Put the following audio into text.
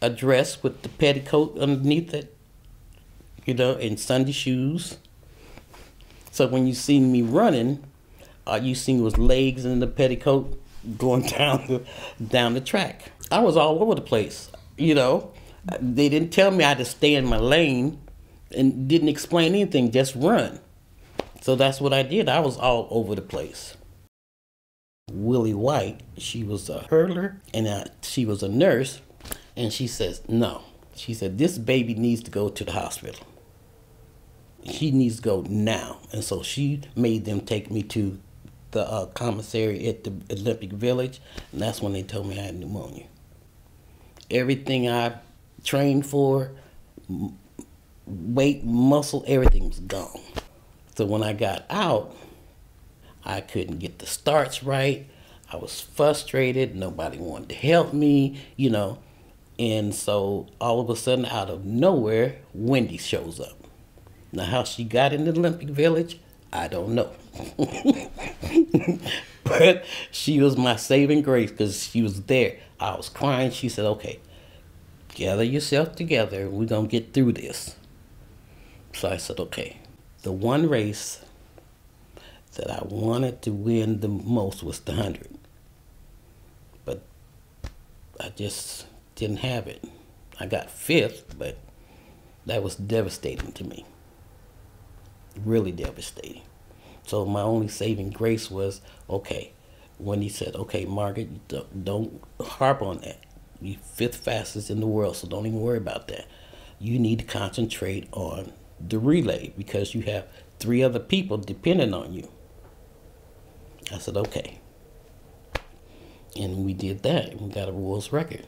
a dress with the petticoat underneath it, you know, and Sunday shoes. So when you seen me running, all you seen was legs and the petticoat going down the down the track. I was all over the place, you know. They didn't tell me I had to stay in my lane and didn't explain anything, just run. So that's what I did. I was all over the place. Willye White, she was a hurdler and she was a nurse, and she says, No. She said, This baby needs to go to the hospital. He needs to go now. And so she made them take me to the uh, commissary at the Olympic Village, and that's when they told me I had pneumonia. Everything I trained for, weight, muscle, everything was gone. So when I got out, I couldn't get the starts right. I was frustrated. Nobody wanted to help me, you know. And so all of a sudden, out of nowhere, Wendy shows up. Now, how she got in the Olympic Village, I don't know. but she was my saving grace because she was there. I was crying. She said, okay, gather yourself together. We're going to get through this. So I said, okay. The one race that I wanted to win the most was the 100. But I just didn't have it. I got fifth, but that was devastating to me. Really devastating. So my only saving grace was okay. When he said, "Okay, Margaret, don't harp on that. You fifth fastest in the world, so don't even worry about that. You need to concentrate on the relay because you have three other people depending on you." I said, "Okay." And we did that. and We got a world record.